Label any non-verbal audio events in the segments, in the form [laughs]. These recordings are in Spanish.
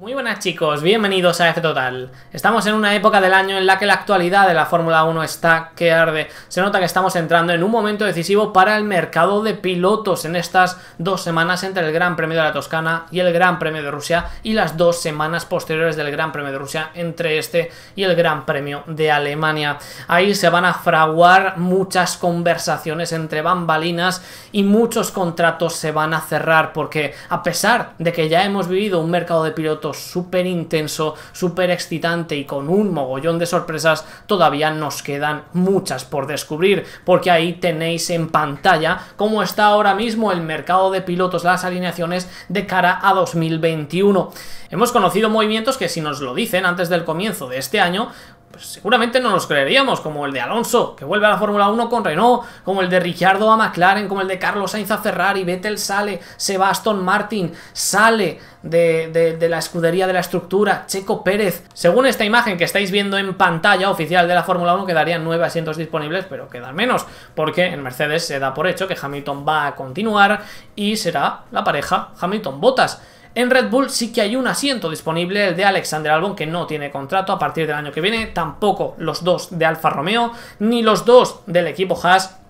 Muy buenas chicos, bienvenidos a F Total. Estamos en una época del año en la que la actualidad de la Fórmula 1 está que arde. Se nota que estamos entrando en un momento decisivo para el mercado de pilotos en estas dos semanas entre el Gran Premio de la Toscana y el Gran Premio de Rusia y las dos semanas posteriores del Gran Premio de Rusia entre este y el Gran Premio de Alemania. Ahí se van a fraguar muchas conversaciones entre bambalinas y muchos contratos se van a cerrar porque a pesar de que ya hemos vivido un mercado de pilotos súper intenso, súper excitante y con un mogollón de sorpresas, todavía nos quedan muchas por descubrir, porque ahí tenéis en pantalla cómo está ahora mismo el mercado de pilotos, las alineaciones de cara a 2021. Hemos conocido movimientos que si nos lo dicen antes del comienzo de este año, pues seguramente no nos creeríamos, como el de Alonso, que vuelve a la Fórmula 1 con Renault, como el de Ricciardo a McLaren, como el de Carlos Sainz a Ferrari, Vettel sale, Sebastian Martin sale de, de, la escudería de la estructura, Checo Pérez. Según esta imagen que estáis viendo en pantalla oficial de la Fórmula 1, quedarían nueve asientos disponibles, pero quedan menos, porque en Mercedes se da por hecho que Hamilton va a continuar y será la pareja Hamilton-Bottas. En Red Bull sí que hay un asiento disponible, el de Alexander Albon, que no tiene contrato a partir del año que viene, tampoco los dos de Alfa Romeo, ni los dos del equipo Haas,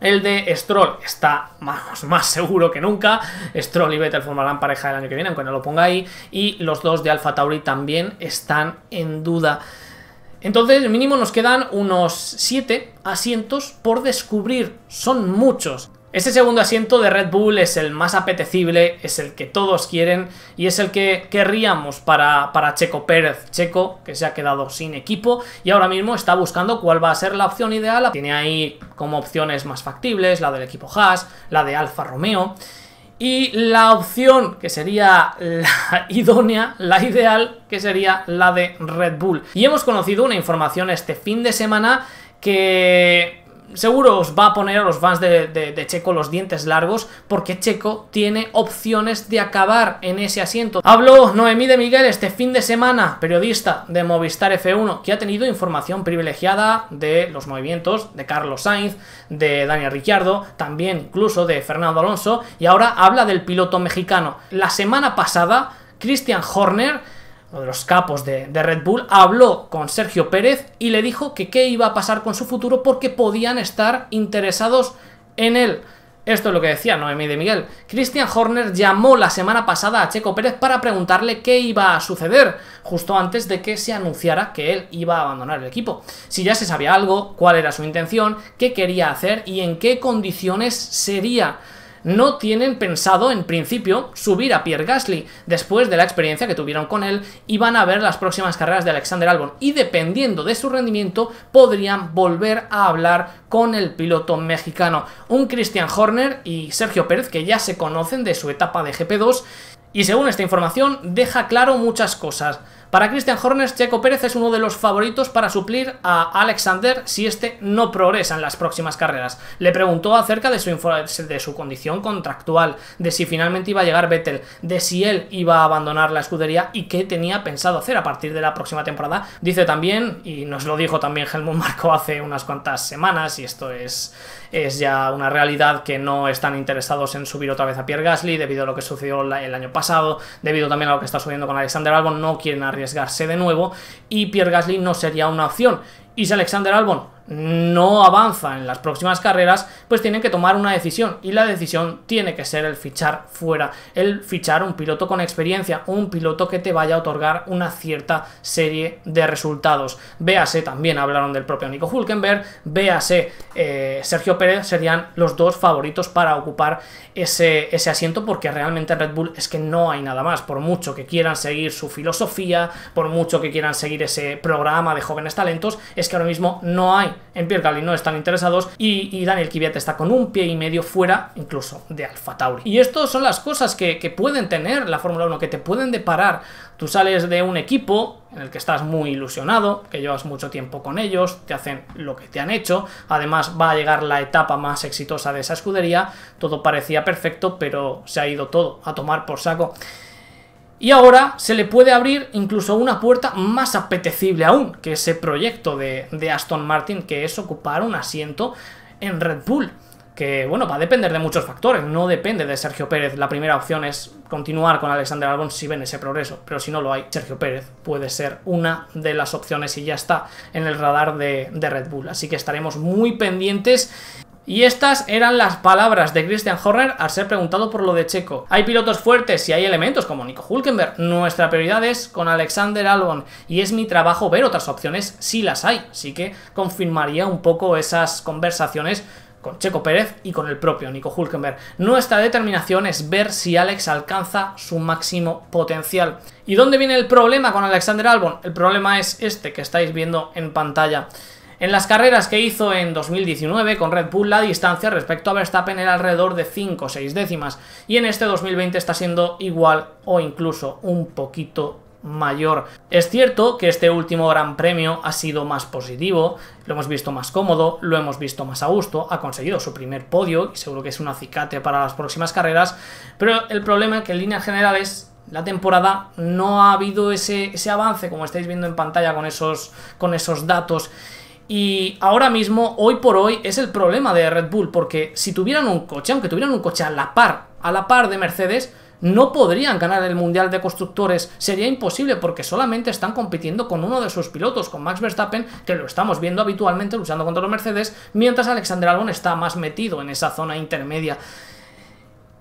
el de Stroll está [laughs] más seguro que nunca. Stroll y Vettel formarán pareja el año que viene, aunque no lo ponga ahí. Y los dos de Alfa Tauri también están en duda. Entonces, mínimo nos quedan unos 7 asientos por descubrir. Son muchos. Este segundo asiento de Red Bull es el más apetecible, es el que todos quieren y es el que querríamos para, para Checo Pérez. Checo, que se ha quedado sin equipo y ahora mismo está buscando cuál va a ser la opción ideal. Tiene ahí como opciones más factibles la del equipo Haas, la de Alfa Romeo. Y la opción que sería la [laughs] idónea, la ideal, que sería la de Red Bull. Y hemos conocido una información este fin de semana que seguro os va a poner a los fans de, Checo los dientes largos porque Checo tiene opciones de acabar en ese asiento. Habló Noemí de Miguel este fin de semana, periodista de Movistar F1, que ha tenido información privilegiada de los movimientos de Carlos Sainz, de Daniel Ricciardo, también incluso de Fernando Alonso, y ahora habla del piloto mexicano. La semana pasada, Christian Horner uno de los capos de, Red Bull, habló con Sergio Pérez y le dijo que qué iba a pasar con su futuro porque podían estar interesados en él. Esto es lo que decía Noemí de Miguel. Christian Horner llamó la semana pasada a Checo Pérez para preguntarle qué iba a suceder, justo antes de que se anunciara que él iba a abandonar el equipo. Si ya se sabía algo, cuál era su intención, qué quería hacer y en qué condiciones sería no tienen pensado en principio subir a Pierre Gasly. Después de la experiencia que tuvieron con él y van a ver las próximas carreras de Alexander Albon. Y dependiendo de su rendimiento podrían volver a hablar con el piloto mexicano, un Christian Horner y Sergio Pérez que ya se conocen de su etapa de GP2 y según esta información deja claro muchas cosas. Para Christian Horner, Checo Pérez es uno de los favoritos para suplir a Alexander si este no progresa en las próximas carreras. Le preguntó acerca de su, condición contractual, de si finalmente iba a llegar Vettel, de si él iba a abandonar la escudería y qué tenía pensado hacer a partir de la próxima temporada. Dice también, y nos lo dijo también Helmut Marco hace unas cuantas semanas, y esto es, es ya una realidad, que no están interesados en subir otra vez a Pierre Gasly debido a lo que sucedió el año pasado, debido también a lo que está sucediendo con Alexander Albon, no quieren arriesgarse de nuevo y Pierre Gasly no sería una opción. Y si Alexander Albon no avanza en las próximas carreras, pues tienen que tomar una decisión y la decisión tiene que ser el fichar fuera, el fichar un piloto con experiencia, un piloto que te vaya a otorgar una cierta serie de resultados. Véase, también hablaron del propio Nico Hulkenberg, véase eh, Sergio Pérez, serían los dos favoritos para ocupar ese, ese asiento porque realmente Red Bull es que no hay nada más, por mucho que quieran seguir su filosofía, por mucho que quieran seguir ese programa de jóvenes talentos, es que ahora mismo no hay en Pierre Gasly no están interesados y, Daniel Kvyat está con un pie y medio fuera incluso de Alfa Tauri. Y esto son las cosas que, que pueden tener la Fórmula 1, que te pueden deparar. Tú sales de un equipo en el que estás muy ilusionado, que llevas mucho tiempo con ellos, te hacen lo que te han hecho, además va a llegar la etapa más exitosa de esa escudería, todo parecía perfecto, pero se ha ido todo a tomar por saco. Y ahora se le puede abrir incluso una puerta más apetecible aún que ese proyecto de, Aston Martin, que es ocupar un asiento en Red Bull. que, bueno, va a depender de muchos factores, no depende de Sergio Pérez. La primera opción es continuar con Alexander Albon si ven ese progreso, pero si no lo hay, Sergio Pérez puede ser una de las opciones y ya está en el radar de, de Red Bull. Así que estaremos muy pendientes y estas eran las palabras de Christian Horner al ser preguntado por lo de Checo. Hay pilotos fuertes y hay elementos como Nico Hulkenberg. Nuestra prioridad es con Alexander Albon y es mi trabajo ver otras opciones si las hay. Así que confirmaría un poco esas conversaciones con Checo Pérez y con el propio Nico Hulkenberg. Nuestra determinación es ver si Alex alcanza su máximo potencial. ¿Y dónde viene el problema con Alexander Albon? El problema es este que estáis viendo en pantalla. En las carreras que hizo en 2019 con Red Bull la distancia respecto a Verstappen era alrededor de 5 o 6 décimas y en este 2020 está siendo igual o incluso un poquito mayor. Es cierto que este último Gran Premio ha sido más positivo, lo hemos visto más cómodo, lo hemos visto más a gusto, ha conseguido su primer podio y seguro que es un acicate para las próximas carreras, pero el problema es que en líneas generales la temporada no ha habido ese, ese avance como estáis viendo en pantalla con esos, con esos datos y ahora mismo, hoy por hoy, es el problema de Red Bull, porque si tuvieran un coche, aunque tuvieran un coche a la par, a la par de Mercedes, no podrían ganar el Mundial de Constructores. Sería imposible porque solamente están compitiendo con uno de sus pilotos, con Max Verstappen, que lo estamos viendo habitualmente luchando contra los Mercedes, mientras Alexander Albon está más metido en esa zona intermedia.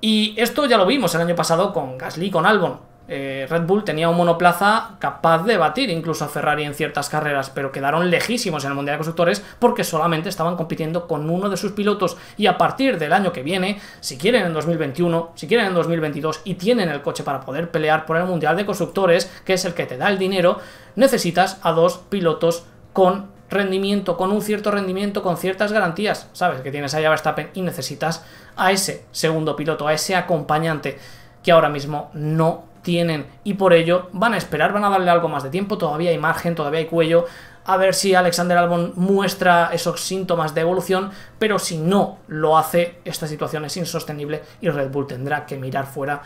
Y esto ya lo vimos el año pasado con Gasly con Albon. Eh, Red Bull tenía un monoplaza capaz de batir incluso a Ferrari en ciertas carreras, pero quedaron lejísimos en el Mundial de Constructores porque solamente estaban compitiendo con uno de sus pilotos y a partir del año que viene, si quieren en 2021, si quieren en 2022 y tienen el coche para poder pelear por el Mundial de Constructores, que es el que te da el dinero, necesitas a dos pilotos con rendimiento, con un cierto rendimiento, con ciertas garantías. Sabes que tienes a Verstappen y necesitas a ese segundo piloto, a ese acompañante que ahora mismo no tienen y por ello van a esperar, van a darle algo más de tiempo, todavía hay margen, todavía hay cuello, a ver si Alexander Albon muestra esos síntomas de evolución, pero si no lo hace, esta situación es insostenible y Red Bull tendrá que mirar fuera.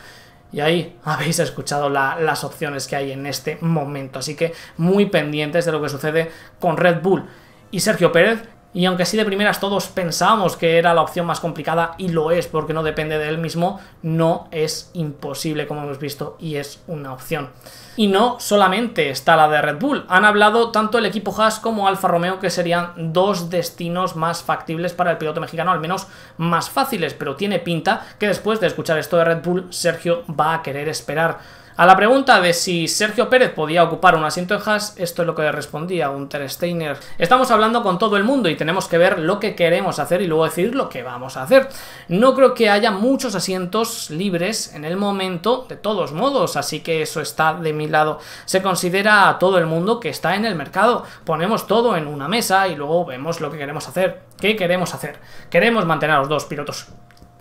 Y ahí habéis escuchado las opciones que hay en este momento, así que muy pendientes de lo que sucede con Red Bull. Y Sergio Pérez, y aunque así de primeras todos pensábamos que era la opción más complicada, y lo es porque no depende de él mismo, no es imposible como hemos visto y es una opción. Y no solamente está la de Red Bull, han hablado tanto el equipo Haas como Alfa Romeo que serían dos destinos más factibles para el piloto mexicano, al menos más fáciles, pero tiene pinta que después de escuchar esto de Red Bull, Sergio va a querer esperar a la pregunta de si Sergio Pérez podía ocupar un asiento en Haas, esto es lo que le respondía Gunter Steiner. Estamos hablando con todo el mundo y tenemos que ver lo que queremos hacer y luego decidir lo que vamos a hacer. No creo que haya muchos asientos libres en el momento, de todos modos, así que eso está de mi lado. Se considera a todo el mundo que está en el mercado. Ponemos todo en una mesa y luego vemos lo que queremos hacer. ¿Qué queremos hacer? ¿Queremos mantener a los dos pilotos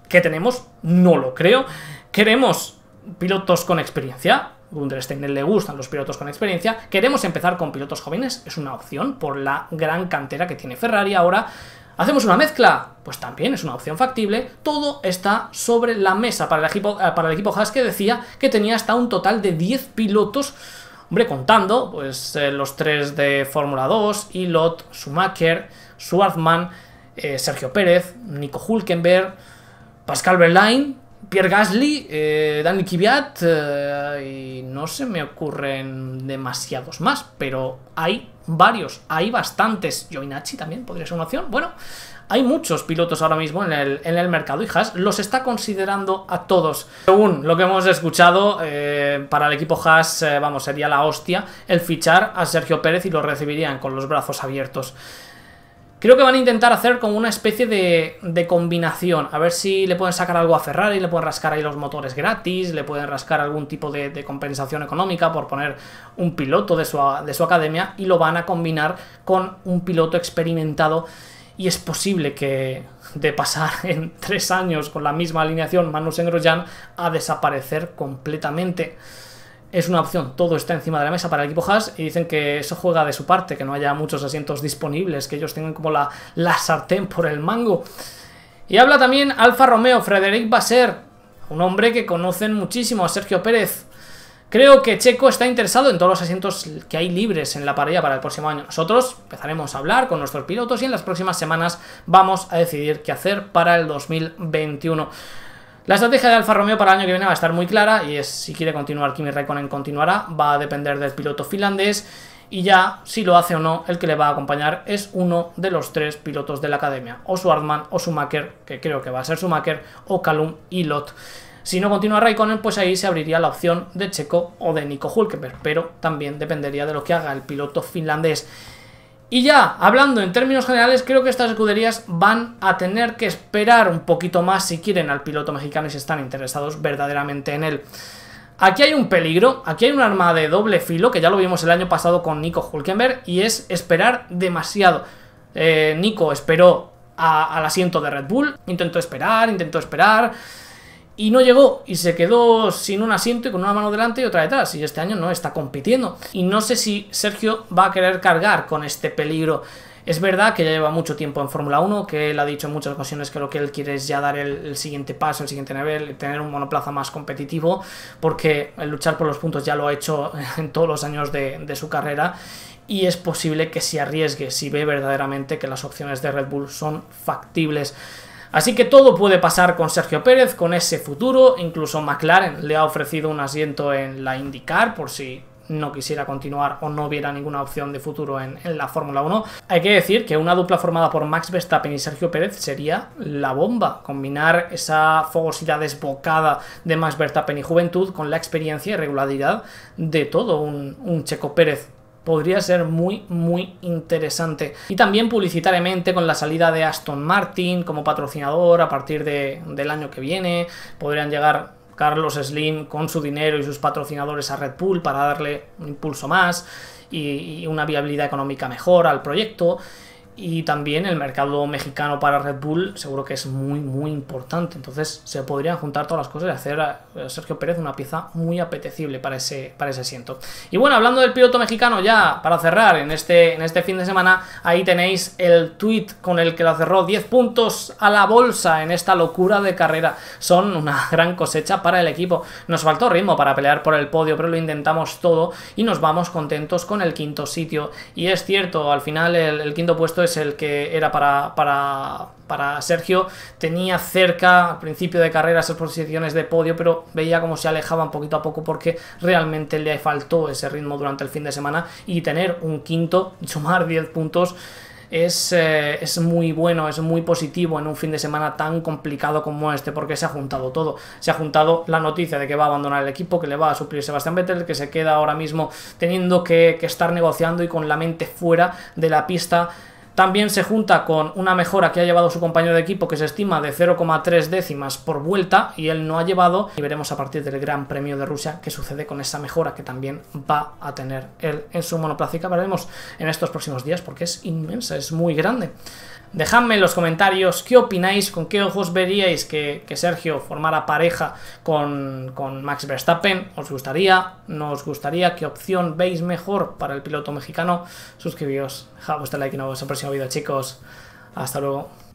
que tenemos? No lo creo. ¿Queremos pilotos con experiencia. Gunter Steiner le gustan los pilotos con experiencia. Queremos empezar con pilotos jóvenes, es una opción por la gran cantera que tiene Ferrari ahora. ¿Hacemos una mezcla? Pues también es una opción factible. Todo está sobre la mesa para el equipo, eh, para el equipo Haas que decía que tenía hasta un total de 10 pilotos. Hombre, contando, pues eh, los tres de Fórmula 2, Ilot, Schumacher, Schwartzman, eh, Sergio Pérez, Nico Hulkenberg, Pascal Verlaine, Pierre Gasly, eh, Dani Kvyat eh, y no se me ocurren demasiados más, pero hay varios, hay bastantes. Giovinacci también podría ser una opción. Bueno, hay muchos pilotos ahora mismo en el, en el mercado y Haas los está considerando a todos. Según lo que hemos escuchado, eh, para el equipo Haas, vamos, sería la hostia el fichar a Sergio Pérez y lo recibirían con los brazos abiertos. Creo que van a intentar hacer como una especie de, combinación. A ver si le pueden sacar algo a Ferrari, le pueden rascar ahí los motores gratis, le pueden rascar algún tipo de, compensación económica por poner un piloto de su, de su academia y lo van a combinar con un piloto experimentado. Y es posible que de pasar [laughs] en tres años con la misma alineación Manuel Grosjean a desaparecer completamente es una opción, todo está encima de la mesa para el equipo Haas y dicen que eso juega de su parte, que no haya muchos asientos disponibles, que ellos tengan como la, la sartén por el mango. Y habla también Alfa Romeo, Frederic Basser, un hombre que conocen muchísimo a Sergio Pérez. Creo que Checo está interesado en todos los asientos que hay libres en la parrilla para el próximo año. Nosotros empezaremos a hablar con nuestros pilotos y en las próximas semanas vamos a decidir qué hacer para el 2021. La estrategia de Alfa Romeo para el año que viene va a estar muy clara y es si quiere continuar Kimi Raikkonen continuará, va a depender del piloto finlandés y ya si lo hace o no, el que le va a acompañar es uno de los tres pilotos de la academia, o Swartman o Schumacher, que creo que va a ser Schumacher, o Calum y Lot. Si no continúa Raikkonen, pues ahí se abriría la opción de Checo o de Nico Hulkenberg, pero también dependería de lo que haga el piloto finlandés. Y ya, hablando en términos generales, creo que estas escuderías van a tener que esperar un poquito más si quieren al piloto mexicano y si están interesados verdaderamente en él. Aquí hay un peligro, aquí hay un arma de doble filo, que ya lo vimos el año pasado con Nico Hulkenberg, y es esperar demasiado. Eh, Nico esperó al asiento de Red Bull, intentó esperar, intentó esperar y no llegó y se quedó sin un asiento y con una mano delante y otra detrás. Y este año no está compitiendo. Y no sé si Sergio va a querer cargar con este peligro. Es verdad que ya lleva mucho tiempo en Fórmula 1, que él ha dicho en muchas ocasiones que lo que él quiere es ya dar el, siguiente paso, el siguiente nivel, tener un monoplaza más competitivo, porque el luchar por los puntos ya lo ha hecho [laughs] en todos los años de, de su carrera. Y es posible que se arriesgue si ve verdaderamente que las opciones de Red Bull son factibles. Así que todo puede pasar con Sergio Pérez, con ese futuro, incluso McLaren le ha ofrecido un asiento en la IndyCar por si no quisiera continuar o no viera ninguna opción de futuro en, la Fórmula 1. Hay que decir que una dupla formada por Max Verstappen y Sergio Pérez sería la bomba. Combinar esa fogosidad desbocada de Max Verstappen y juventud con la experiencia y regularidad de todo un Checo Pérez podría ser muy, muy interesante. Y también publicitariamente con la salida de Aston Martin como patrocinador a partir del año que viene, podrían llegar Carlos Slim con su dinero y sus patrocinadores a Red Bull para darle un impulso más y, y una viabilidad económica mejor al proyecto y también el mercado mexicano para Red Bull seguro que es muy muy importante. Entonces se podrían juntar todas las cosas y hacer a Sergio Pérez una pieza muy apetecible para ese, para ese asiento. Y bueno hablando del piloto mexicano ya para cerrar en este, en este fin de semana ahí tenéis el tweet con el que la cerró. 10 puntos a la bolsa en esta locura de carrera. Son una [laughs] gran cosecha para el equipo. Nos faltó ritmo para pelear por el podio pero lo intentamos todo y nos vamos contentos con el quinto sitio. Y es cierto al final el, el quinto puesto es es el que era para, para, Sergio. Tenía cerca al principio de carrera esas posiciones de podio, pero veía como se alejaban poquito a poco porque realmente le faltó ese ritmo durante el fin de semana y tener un quinto, [laughs] sumar 10 puntos. Es, eh, es, muy bueno, es muy positivo en un fin de semana tan complicado como este, porque se ha juntado todo. Se ha juntado la noticia de que va a abandonar el equipo, que le va a suplir Sebastián Vettel, que se queda ahora mismo teniendo que, que estar negociando y con la mente fuera de la pista también se junta con una mejora que ha llevado su compañero de equipo que se estima de 0,3 décimas por vuelta y él no ha llevado y veremos a partir del Gran Premio de Rusia qué sucede con esa mejora que también va a tener él en su monoplaza veremos en estos próximos días porque es inmensa, es muy grande. Dejadme en los comentarios qué opináis, con qué ojos veríais que, Sergio formara pareja con, con, Max Verstappen. ¿Os gustaría? ¿No os gustaría? ¿Qué opción veis mejor para el piloto mexicano? Suscribíos, dejad vuestro like y nos vemos en el próximo vídeo, chicos. Hasta luego.